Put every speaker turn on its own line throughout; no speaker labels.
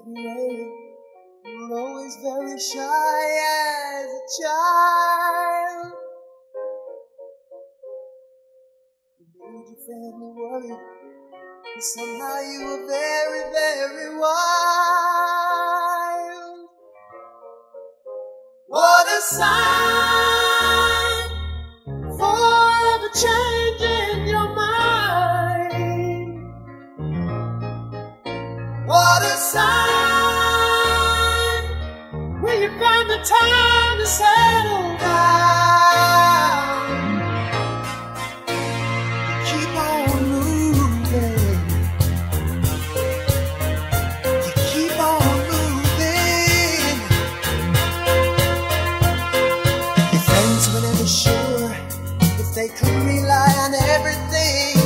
February. You were always very shy as a child. You made your family worry. And somehow you were very, very wild. What a sign for ever changing your mind. What a sign you find the time to settle down. Keep on moving. You keep on moving. Your friends were never sure if they could rely on everything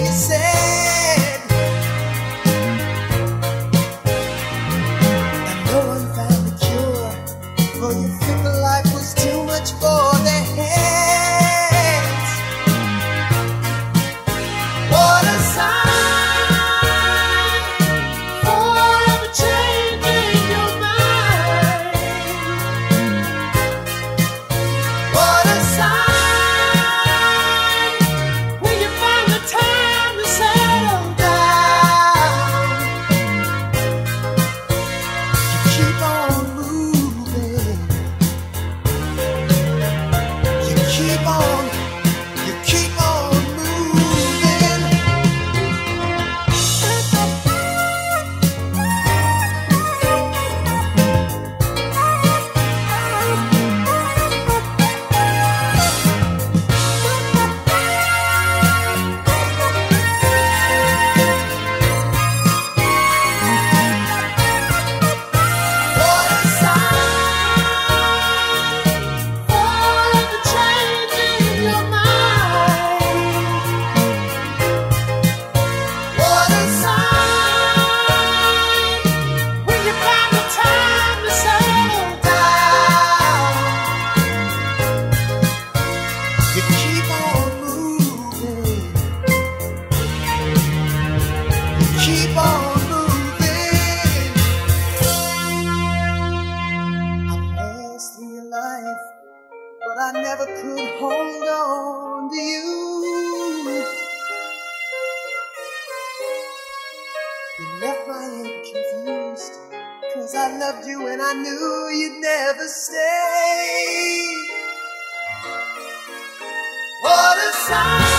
I never could hold on to you. You left my head confused, cause I loved you and I knew you'd never stay. What a sign